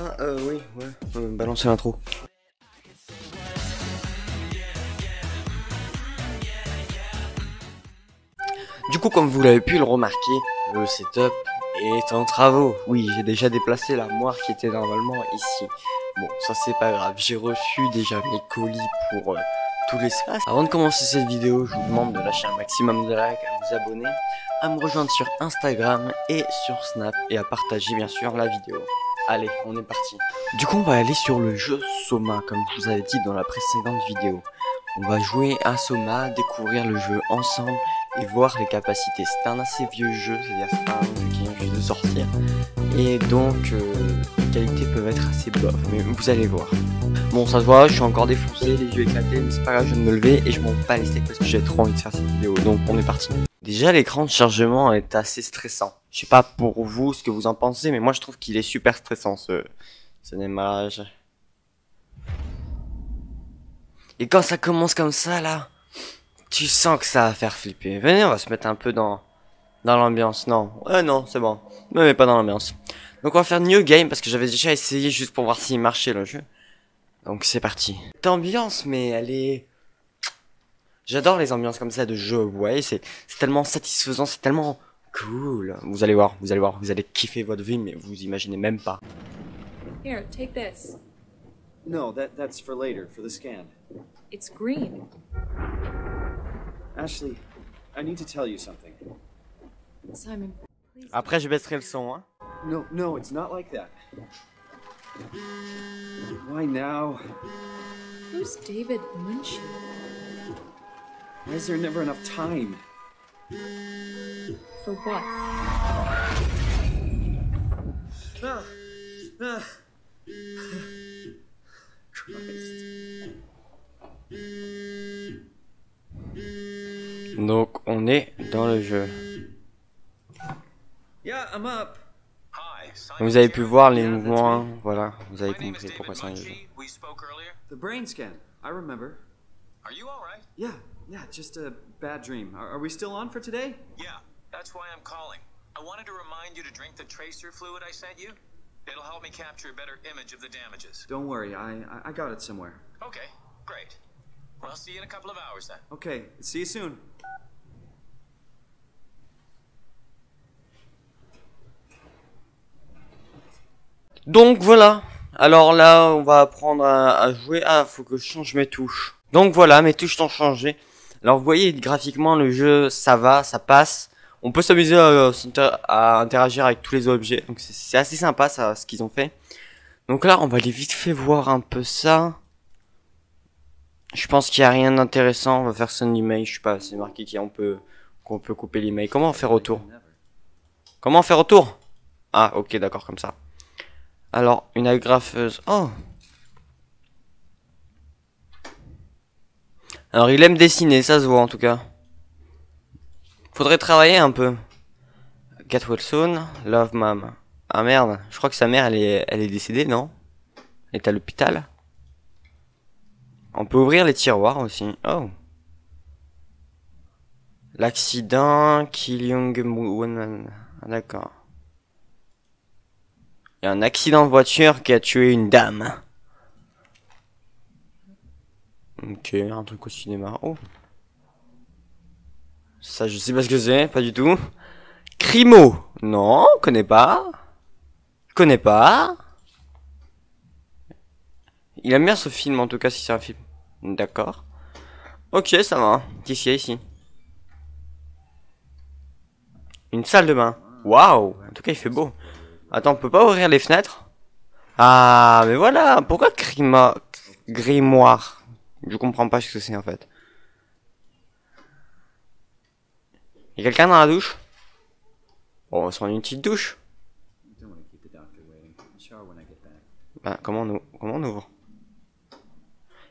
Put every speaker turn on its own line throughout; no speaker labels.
Ah, euh, oui, ouais. Euh, balancer l'intro. Du coup, comme vous l'avez pu le remarquer, le setup est en travaux. Oui, j'ai déjà déplacé l'armoire qui était normalement ici. Bon, ça c'est pas grave, j'ai reçu déjà mes colis pour euh, tout l'espace. Avant de commencer cette vidéo, je vous demande de lâcher un maximum de likes, à vous abonner, à me rejoindre sur Instagram et sur Snap et à partager bien sûr la vidéo. Allez, on est parti. Du coup, on va aller sur le jeu Soma, comme je vous avais dit dans la précédente vidéo. On va jouer à Soma, découvrir le jeu ensemble et voir les capacités. C'est un assez vieux jeu, c'est-à-dire c'est un jeu qui vient juste de sortir. Et donc, euh, les qualités peuvent être assez bof, mais vous allez voir. Bon, ça se voit, je suis encore défoncé, les yeux éclatés, mais c'est pas grave, je vais me lever et je m'en bats les parce que j'ai trop envie de faire cette vidéo. Donc, on est parti. Déjà, l'écran de chargement est assez stressant. Je sais pas pour vous ce que vous en pensez, mais moi je trouve qu'il est super stressant ce, ce démarrage. Et quand ça commence comme ça là, tu sens que ça va faire flipper. Venez, on va se mettre un peu dans dans l'ambiance. Non, ouais non, c'est bon. Ne mets pas dans l'ambiance. Donc on va faire New Game parce que j'avais déjà essayé juste pour voir s'il marchait le jeu. Donc c'est parti. Cette ambiance, mais elle est... J'adore les ambiances comme ça de jeu, vous voyez, c'est tellement satisfaisant, c'est tellement cool. Vous allez voir, vous allez voir, vous allez kiffer votre vie, mais vous imaginez même pas.
Here, take this.
No, that that's for later, for the scan.
It's green.
Ashley, I need to tell you something.
Simon, please.
Après, je baisserai le son, hein.
No, no, it's not like that. Why now?
Who's David Munchie?
Why is there never enough time?
For what?
Ah, ah. Christ.
Donc, on est dans le jeu.
Yeah, I'm up.
Vous avez pu voir les mouvements, voilà, vous avez compris pourquoi c'est un jeu.
We spoke earlier.
The brain scan. I remember.
Are you all right?
Yeah, yeah, just a bad dream. Are, are we still on for today?
Yeah, that's why I'm calling. I wanted to remind you to drink the tracer fluid I sent you. It'll help me capture a better image of the damages.
Don't worry, I I- got it somewhere.
Okay, great. Well, I'll see you in a couple of hours then.
Okay, see you soon.
Donc voilà. Alors là, on va apprendre à, à jouer. Ah, faut que je change mes touches. Donc voilà, mes touches ont changé. Alors vous voyez, graphiquement, le jeu, ça va, ça passe. On peut s'amuser à, à interagir avec tous les objets. Donc c'est- assez sympa, ça, ce qu'ils ont fait. Donc là, on va aller vite fait voir un peu ça. Je pense qu'il y a rien d'intéressant. On va faire son email. Je sais pas, c'est marqué qu'on peut, qu'on peut couper l'email. Comment faire autour? Comment faire autour? Ah, ok, d'accord, comme ça. Alors, une agrafeuse. Oh Alors, il aime dessiner, ça se voit en tout cas. Faudrait travailler un peu. Cat Wilson, Love Mom. Ah merde, je crois que sa mère, elle est, elle est décédée, non? Elle est à l'hôpital. On peut ouvrir les tiroirs aussi. Oh. L'accident, Kill Young Woman. Ah, D'accord. Il y a un accident de voiture qui a tué une dame. Ok, un truc au cinéma. Oh. Ça, je sais pas ce que c'est, pas du tout. Crimo. Non, connais pas. Connais pas. Il aime bien ce film, en tout cas, si c'est un film. D'accord. Ok, ça va. Qu'est-ce qu'il y a ici? Une salle de bain. Waouh En tout cas, il fait beau. Attends, on peut pas ouvrir les fenêtres? Ah, mais voilà Pourquoi grima... grimoire? Je comprends pas ce que c'est, en fait. Y'a quelqu'un dans la douche? Bon, on se prendre une petite douche. Bah, comment on, comment on ouvre?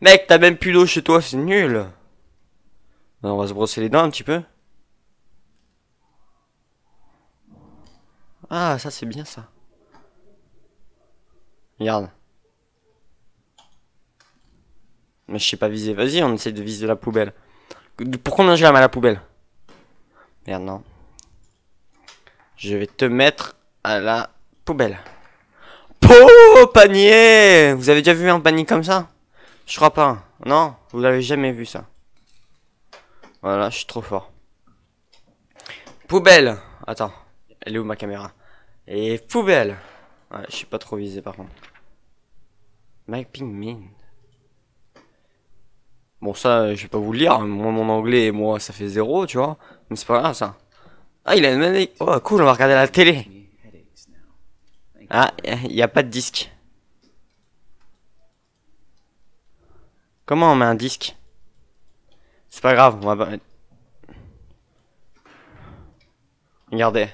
Mec, t'as même plus d'eau chez toi, c'est nul On va se brosser les dents un petit peu. Ah, ça c'est bien ça. Regarde. Mais je sais pas viser. Vas-y, on essaie de viser la poubelle. Pourquoi on jamais à la poubelle? Merde, non. Je vais te mettre à la poubelle. Po panier Vous avez déjà vu un panier comme ça? Je crois pas. Non Vous l'avez jamais vu ça. Voilà, je suis trop fort. Poubelle Attends, elle est où ma caméra? Et poubelle Ouais, je suis pas trop visé par contre. Mapping Min. Bon, ça, je vais pas vous le lire. Moi, mon anglais, moi, ça fait zéro, tu vois. Mais c'est pas grave, ça. Ah, il a une manette. Oh, cool, on va regarder la télé. Ah, il a pas de disque. Comment on met un disque? C'est pas grave, on va pas. Regardez.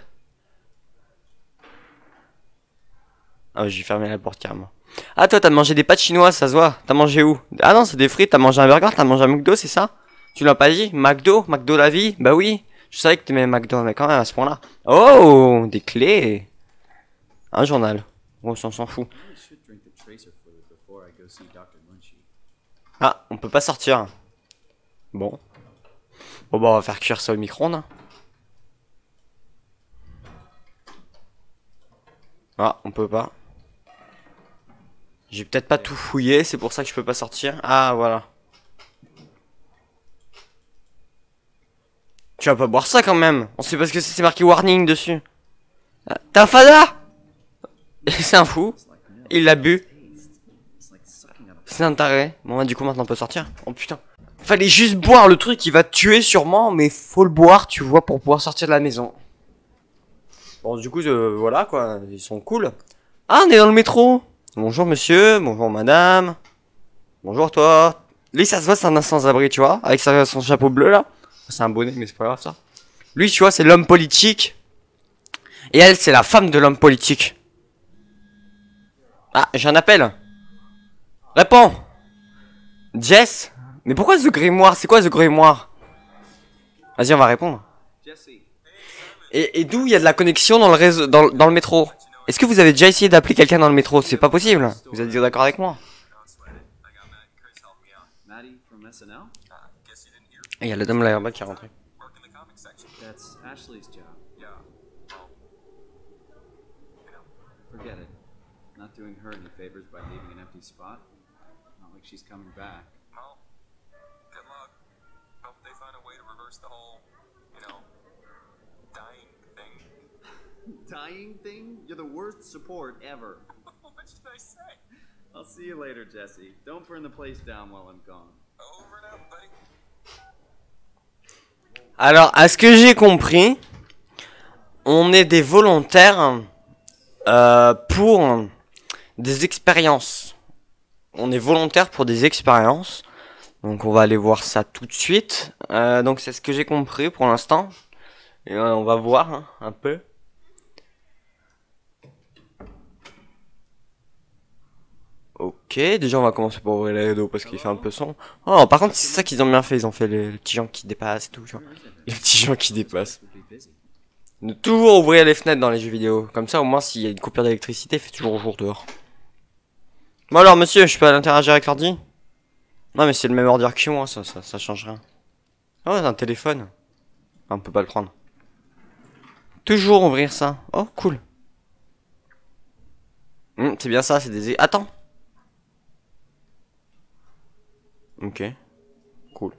Ah, j'ai fermé la porte carrément. Ah, toi, t'as mangé des pâtes chinoises, ça se voit. T'as mangé où? Ah non, c'est des frites, t'as mangé un burger, t'as mangé un McDo, c'est ça? Tu l'as pas dit? McDo? McDo la vie? Bah oui. Je savais que t'aimais McDo, mais quand même à ce point-là. Oh, des clés. Un journal. Bon, ça, on s'en fout. Ah, on peut pas sortir. Bon. Bon, bah, on va faire cuire ça au micro-ondes. Ah, on peut pas. J'ai peut-être pas tout fouillé, c'est pour ça que je peux pas sortir. Ah, voilà. Tu vas pas boire ça quand même. On sait parce que c'est marqué warning dessus. Ah, T'as fada? C'est un fou. Il l'a bu. C'est un taré. Bon, bah, du coup, maintenant on peut sortir. Oh putain. Fallait juste boire le truc qui va te tuer sûrement, mais faut le boire, tu vois, pour pouvoir sortir de la maison. Bon, du coup, euh, voilà quoi, ils sont cool. Ah, on est dans le métro. Bonjour monsieur, bonjour madame. Bonjour toi. Lui, ça se voit, c'est un sans-abri, tu vois, avec sa- son chapeau bleu là. C'est un bonnet, mais c'est pas grave ça. Lui, tu vois, c'est l'homme politique. Et elle, c'est la femme de l'homme politique. Ah, j'ai un appel. Réponds Jess Mais pourquoi The Grimoire? C'est quoi The Grimoire? Vas-y, on va répondre. Et, et d'où il y a de la connexion dans le réseau, dans, dans le métro? Est-ce que vous avez déjà essayé d'appeler quelqu'un dans le métro? C'est pas possible. Vous êtes d'accord avec moi? Et il y a le dame là-bas qui est rentré.
Dying thing?
You're the worst support ever.
what should I say?
I'll see you later, Jesse. Don't burn the place down while I'm gone.
Over and out, buddy.
Alors, à ce que j'ai compris, on est des volontaires euh, pour des expériences. On est volontaire pour des expériences. Donc on va aller voir ça tout de suite. Euh, donc c'est ce que j'ai compris pour l'instant. Et euh, on va voir hein, un peu. Ok, déjà on va commencer par ouvrir les rideaux parce qu'il fait un peu sombre. Oh, par contre c'est ça qu'ils ont bien fait, ils ont fait les, petits gens qui dépassent et tout, tu vois. Les petits gens qui dépassent. De toujours ouvrir les fenêtres dans les jeux vidéo. Comme ça, au moins, s'il y a une coupure d'électricité, fait toujours jour dehors. Bon alors, monsieur, je peux interagir avec l'ordi? Non, mais c'est le même ordi que moi, ça, ça, ça change rien. Ah ouais, c'est un téléphone. Ah, on peut pas le prendre. Toujours ouvrir ça. Oh, cool. Hmm, c'est bien ça, c'est des... Attends Ok. Cool.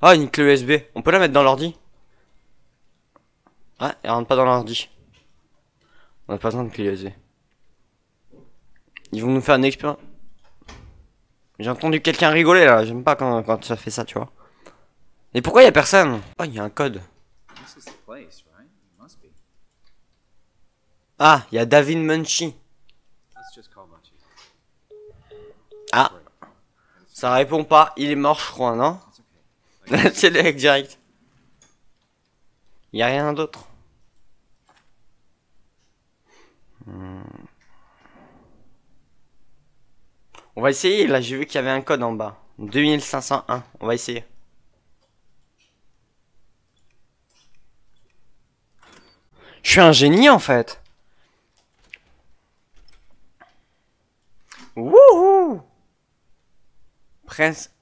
Ah, une clé USB. On peut la mettre dans l'ordi? Ah, elle rentre pas dans l'ordi. On a pas besoin de clé USB. Ils vont nous faire une expérience. J'ai entendu quelqu'un rigoler là, j'aime pas quand, quand ça fait ça, tu vois. Et pourquoi y a personne? Oh, il y a un code.
This is the place, right?
Ah, y a David Munchie.
Let's just call Munchie.
Ah, ça répond pas, il est mort, je crois, non. C'est le mec direct. Y a rien d'autre. Hmm. On va essayer, là j'ai vu qu'il y avait un code en bas. 2501, on va essayer. Je suis un génie en fait. Wouhou Presse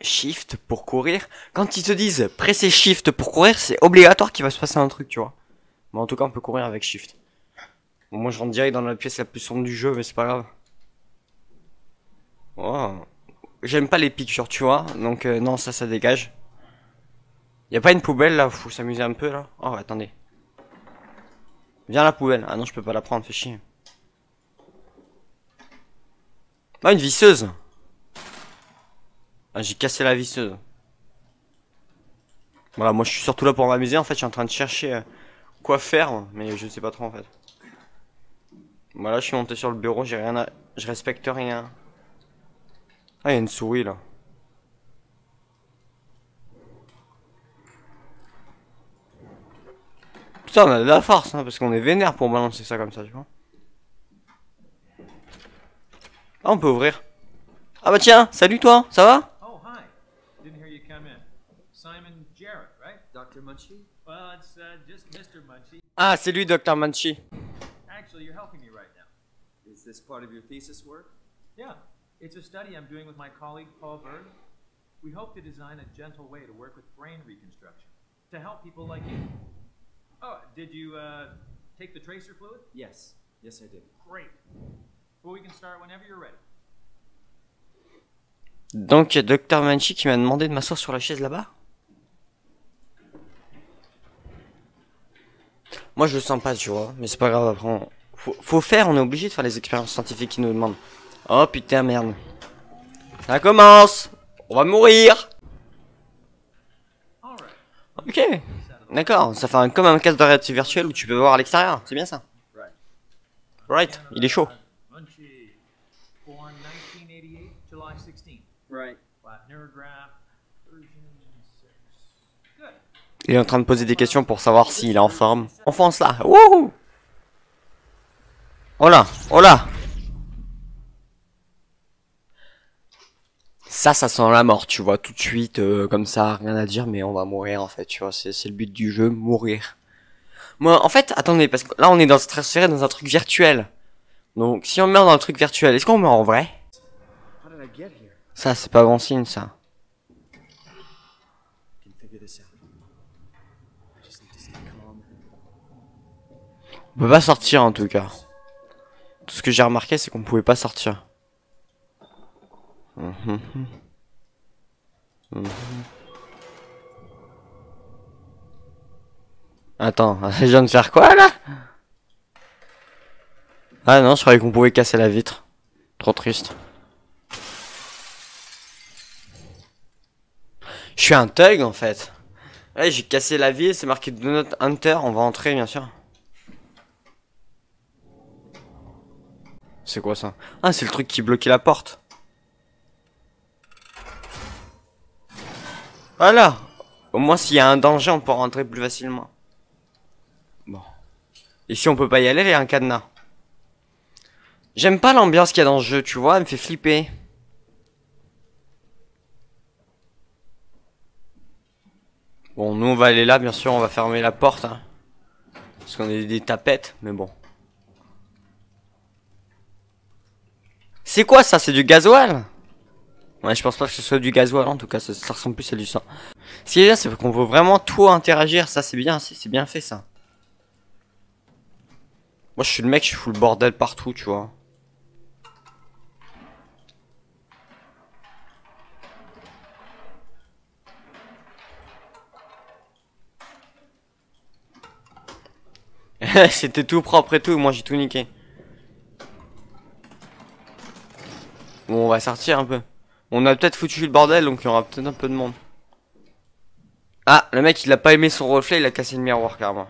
Shift pour courir. Quand ils te disent presser Shift pour courir, c'est obligatoire qu'il va se passer un truc, tu vois. Mais en tout cas, on peut courir avec Shift. Bon, moi je rentre direct dans la pièce la plus sombre du jeu, mais c'est pas grave. Oh. J'aime pas les piqûres, tu vois. Donc euh, non, ça, ça dégage. Y a pas une poubelle là, faut s'amuser un peu là. Oh, attendez. Viens la poubelle. Ah non, je peux pas la prendre, fais chier. Ah, une visseuse. Ah, j'ai cassé la visseuse. Voilà, moi je suis surtout là pour m'amuser. En fait, je suis en train de chercher euh, quoi faire, mais je sais pas trop en fait. Voilà, je suis monté sur le bureau, j'ai rien à... Je respecte rien. Ah, il y a une souris là. Putain, on a de la force, hein, parce qu'on est vénère pour balancer ça comme ça, tu vois. Ah, on peut ouvrir. Ah bah tiens, salut toi, ça va
Oh, hi. Didn't hear you come in. Simon Jarrett, right?
Dr. Munchie?
Well, it's uh, just Mr. Munchie.
Ah, c'est lui, Dr. Manchi.
Actually, you're helping me right now.
Is this part of your thesis work?
Yeah, it's a study I'm doing with my colleague Paul Berg. We hope to design a gentle way to work with brain reconstruction to help people like you. Oh, did you uh, take the tracer fluid?
Yes. Yes, I did.
Great. Well, we can start whenever you're ready.
Donc, il y a Dr. Manchi qui m'a demandé de m'asseoir sur la chaise là-bas? Moi, je le sens pas, tu vois. Mais c'est pas grave, après, on... faut, faire, on est obligé de faire les expériences scientifiques qui nous demandent. Oh putain, merde. Ça commence On va mourir. Ok. D'accord, ça fait comme un casque de réalité virtuelle où tu peux voir à l'extérieur. C'est bien ça
Right.
Il est chaud.
Munchie, born 1988, July 16th.
Right.
Il est en train de poser des questions pour savoir s'il est en forme. Enfance là. Wouhou Oh là, oh là Ça, ça sent la mort, tu vois, tout de suite, euh, comme ça, rien à dire, mais on va mourir, en fait, tu vois, c'est le but du jeu, mourir. Moi, en fait, attendez, parce que là, on est dans, dans un truc virtuel. Donc, si on meurt dans un truc virtuel, est-ce qu'on meurt en vrai? Ça, c'est pas bon signe, ça.
I can figure this out. I just need to stay calm.
On peut pas sortir, en tout cas. Tout ce que j'ai remarqué, c'est qu'on pouvait pas sortir. Mhm. Mhm. Attends, je viens de faire quoi là? Ah non, je croyais qu'on pouvait casser la vitre. Trop triste. Je suis un thug en fait. Ouais, j'ai cassé la vie, c'est marqué Do Not Hunter, on va entrer bien sûr. C'est quoi ça Ah, c'est le truc qui bloquait la porte. Voilà. Au moins, s'il y a un danger, on peut rentrer plus facilement. Bon. Et si on peut pas y aller, il y a un cadenas. J'aime pas l'ambiance qu'il y a dans ce jeu, tu vois, elle me fait flipper. Bon, nous on va aller là, bien sûr, on va fermer la porte. hein. Parce qu'on est des tapettes, mais bon. C'est quoi ça? C'est du gasoil? Ouais, je pense pas que ce soit du gasoil, en tout cas, ça, ça ressemble plus à du sang. Ce qui est bien, c'est qu'on peut vraiment tout interagir, ça c'est bien, c'est c'est bien fait ça. Moi je suis le mec, je fous le bordel partout, tu vois. C'était tout propre et tout, moi j'ai tout niqué. Bon, on va sortir un peu. On a peut-être foutu le bordel, donc il y aura peut-être un peu de monde. Ah, le mec il a pas aimé son reflet, il a cassé le miroir carrément.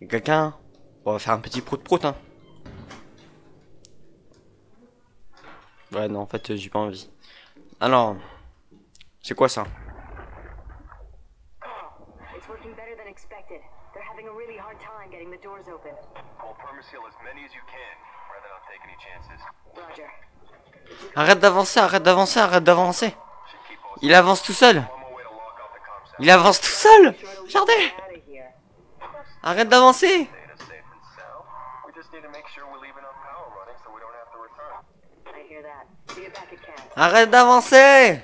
Y'a quelqu'un? On va faire un petit prout-prout, hein. Ouais, non, en fait, j'ai pas envie. Alors, c'est quoi ça?
It's working better than expected. They're having a really hard time getting the doors open.
Pull permaseal as many as you can,
Arrête d'avancer, arrête d'avancer, arrête d'avancer. Il avance tout seul. Il avance tout seul. Regardez. Arrête d'avancer.
Data safe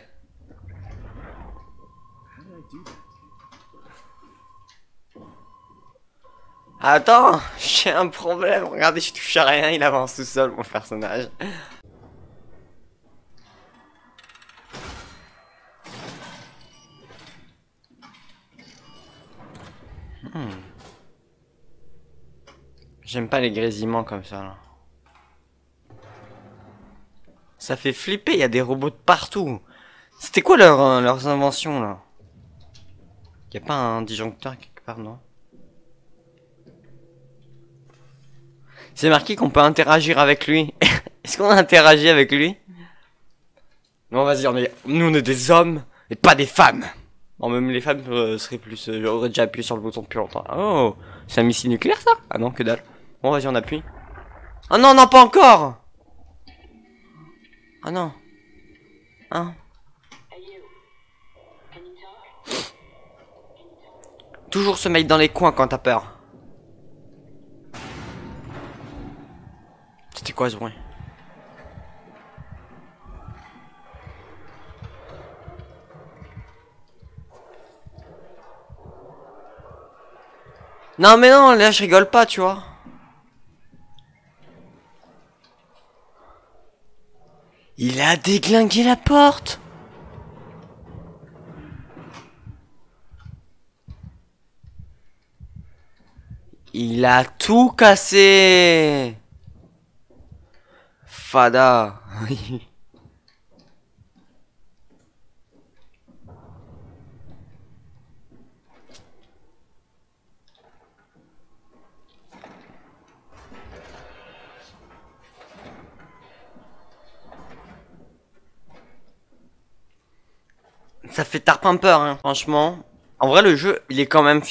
Attends, j'ai un problème. Regardez, je touche à rien, il avance tout seul, mon personnage. Hmm. J'aime pas les grésillements comme ça, là. Ça fait flipper, il y a des robots de partout. C'était quoi euh, leurs inventions, là? Y a pas un disjoncteur quelque part, non? C'est marqué qu'on peut interagir avec lui. Est-ce qu'on interagit avec lui? Non, vas-y, on est... nous on est des hommes et pas des femmes. Bon, même les femmes euh, seraient plus... euh, J'aurais déjà appuyé sur le bouton depuis longtemps. Oh, c'est un missile nucléaire ça? Ah non, que dalle. Bon, vas-y, on appuie. Ah non, non, pas encore Ah non. Hein? Toujours se mettre dans les coins quand t'as peur. C'était quoi ce bruit Non mais non, là je rigole pas, tu vois. Il a déglingué la porte. Il a tout cassé Fada Ça fait tarpin peur, hein, franchement. En vrai, le jeu, il est quand même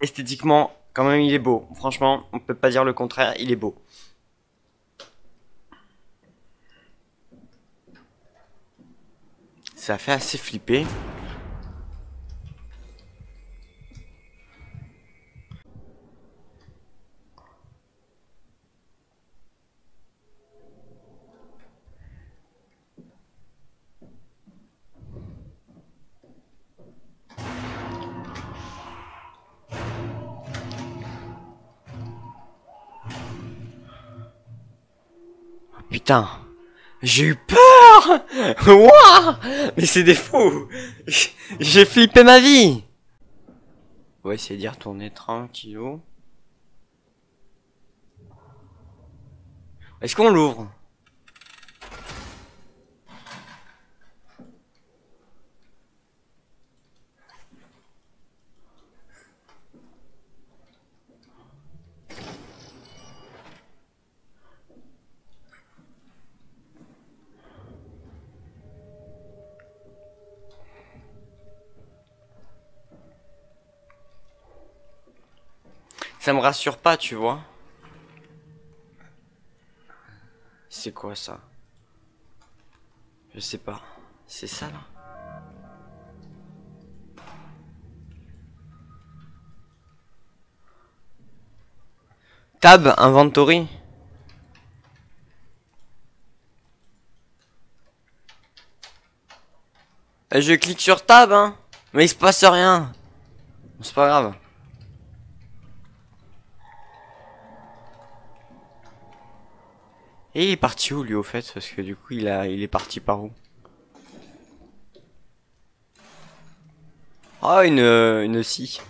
esthétiquement, quand même, il est beau. Franchement, on peut pas dire le contraire, il est beau. Ça fait assez flipper. Putain, j'ai eu peur. Wouah Mais c'est des fous. J'ai flippé ma vie. On va essayer d'y retourner tranquillou. Est-ce qu'on l'ouvre? Ça me rassure pas, tu vois. C'est quoi ça? Je sais pas. C'est ça là? Tab inventory. Euh, Je clique sur tab hein. Mais il se passe rien. C'est pas grave. Et il est parti où lui au fait? Parce que du coup il a il est parti par où? Ah une euh, une scie.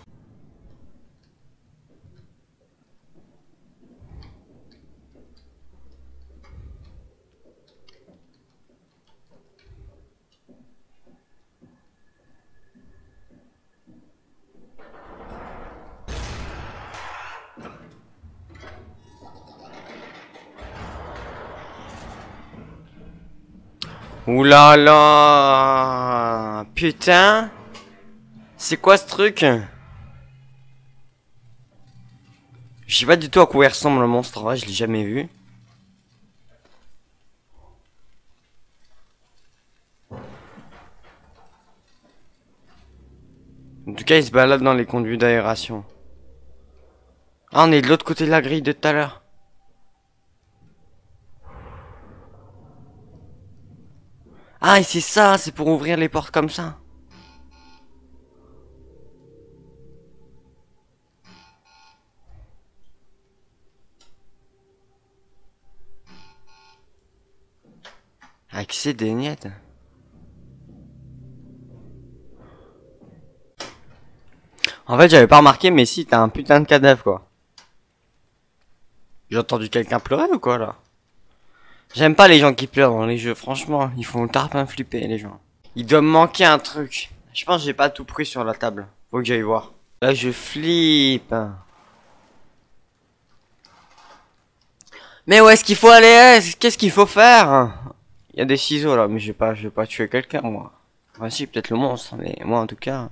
Ouh là là Putain C'est quoi ce truc? Je sais pas du tout à quoi il ressemble le monstre, je l'ai jamais vu. En tout cas, il se balade dans les conduits d'aération. Ah, on est de l'autre côté de la grille de tout à l'heure. Ah, et c'est ça, c'est pour ouvrir les portes comme ça. Ah, Accès des niettes. En fait, j'avais pas remarqué, mais si, t'as un putain de cadavre, quoi. J'ai entendu quelqu'un pleurer ou quoi, là? J'aime pas les gens qui pleurent dans les jeux, franchement, ils font tarpin flipper, les gens. Il doit me manquer un truc. Je pense que j'ai pas tout pris sur la table. Faut que j'aille voir. Là, je flippe. Mais où est-ce qu'il faut aller Qu'est-ce qu'il faut faire? Il y a des ciseaux là, mais je vais pas, je vais pas tuer quelqu'un moi. Enfin si, peut-être le monstre, mais moi en tout cas,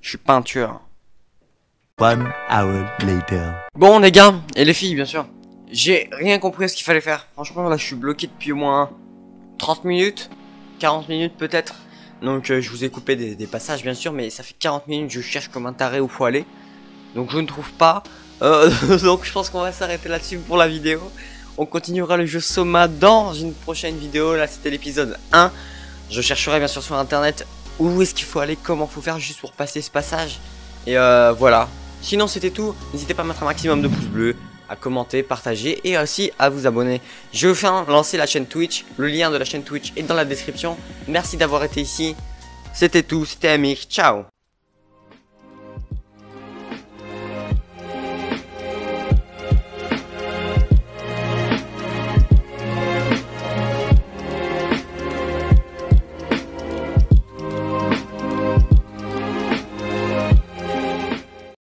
je suis pas un tueur.
One hour later.
Bon les gars, et les filles bien sûr, j'ai rien compris ce qu'il fallait faire. Franchement là je suis bloqué depuis au moins 30 minutes, 40 minutes peut-être. Donc euh, je vous ai coupé des, des passages bien sûr, mais ça fait 40 minutes je cherche comme un taré où faut aller. Donc je ne trouve pas. Euh, donc je pense qu'on va s'arrêter là-dessus pour la vidéo. On continuera le jeu Soma dans une prochaine vidéo. Là c'était l'épisode 1. Je chercherai bien sûr sur internet où est-ce qu'il faut aller, comment faut faire juste pour passer ce passage. Et euh, voilà. Sinon c'était tout. N'hésitez pas à mettre un maximum de pouces bleus, à commenter, partager et aussi à vous abonner. Je vais lancer la chaîne Twitch. Le lien de la chaîne Twitch est dans la description. Merci d'avoir été ici. C'était tout, c'était Amir. Ciao